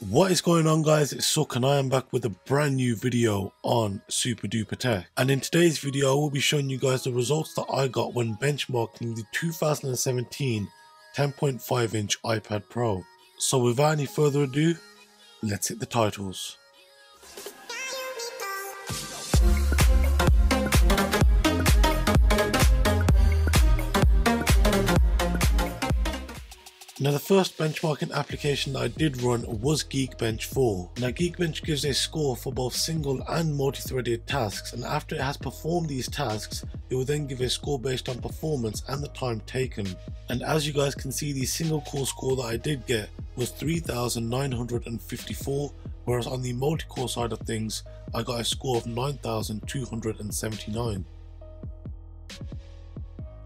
What is going on guys, it's Suk and I am back with a brand new video on Super Duper Tech. And in today's video I will be showing you guys the results that I got when benchmarking the 2017 10.5 inch iPad Pro. So without any further ado, let's hit the titles. Now the first benchmarking application that I did run was Geekbench 4. Now Geekbench gives a score for both single and multi-threaded tasks and after it has performed these tasks it will then give a score based on performance and the time taken. And as you guys can see the single core score that I did get was 3954 whereas on the multi-core side of things I got a score of 9279.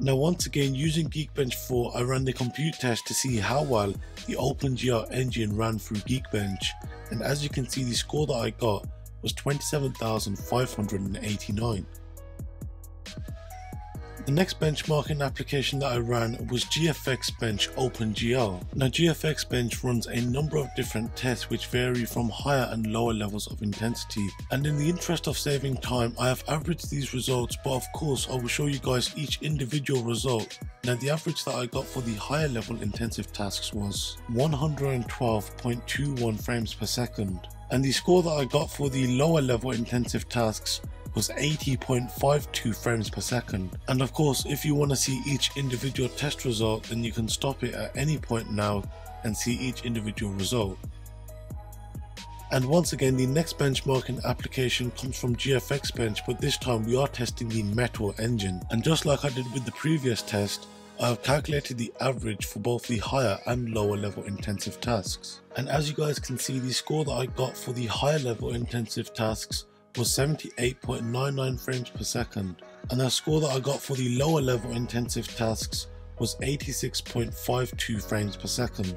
Now once again using Geekbench 4 I ran the compute test to see how well the OpenGL engine ran through Geekbench and as you can see the score that I got was 27,589. The next benchmarking application that I ran was GFX Bench OpenGL. Now GFX Bench runs a number of different tests which vary from higher and lower levels of intensity and in the interest of saving time I have averaged these results but of course I will show you guys each individual result. Now the average that I got for the higher level intensive tasks was 112.21 frames per second and the score that I got for the lower level intensive tasks was 80.52 frames per second. And of course, if you want to see each individual test result, then you can stop it at any point now and see each individual result. And once again, the next benchmarking application comes from GFX Bench, but this time we are testing the Metal engine. And just like I did with the previous test, I have calculated the average for both the higher and lower level intensive tasks. And as you guys can see, the score that I got for the higher level intensive tasks was 78.99 frames per second, and the score that I got for the lower level intensive tasks was 86.52 frames per second.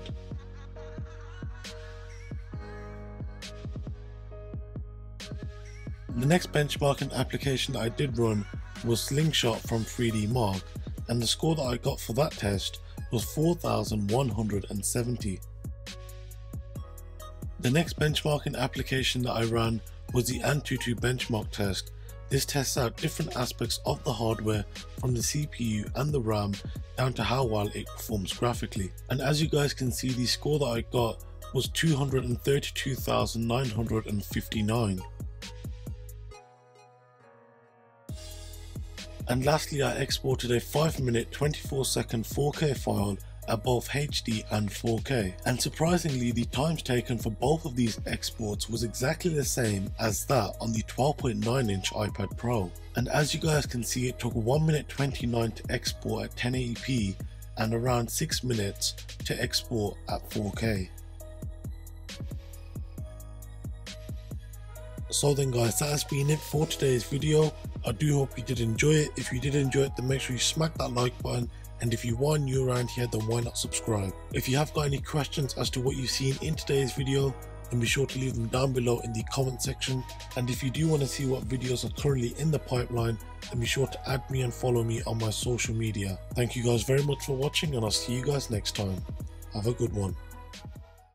The next benchmarking application that I did run was Slingshot from 3D Mark, and the score that I got for that test was 4170. The next benchmarking application that I ran was the Antutu benchmark test. This tests out different aspects of the hardware from the CPU and the RAM down to how well it performs graphically. And as you guys can see the score that I got was 232,959. And lastly I exported a 5 minute 24 second 4K file at both HD and 4K. And surprisingly, the times taken for both of these exports was exactly the same as that on the 12.9 inch iPad Pro. And as you guys can see, it took 1 minute 29 to export at 1080p and around 6 minutes to export at 4K. So then guys, that has been it for today's video. I do hope you did enjoy it. If you did enjoy it, then make sure you smack that like button and if you are new around here, then why not subscribe? If you have got any questions as to what you've seen in today's video, then be sure to leave them down below in the comment section. And if you do want to see what videos are currently in the pipeline, then be sure to add me and follow me on my social media. Thank you guys very much for watching and I'll see you guys next time. Have a good one.